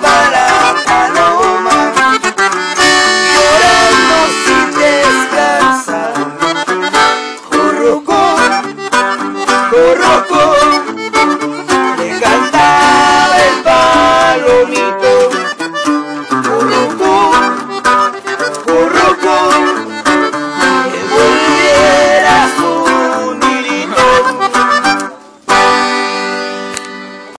para paloma, llorando sin descansar. Corroco, corroco.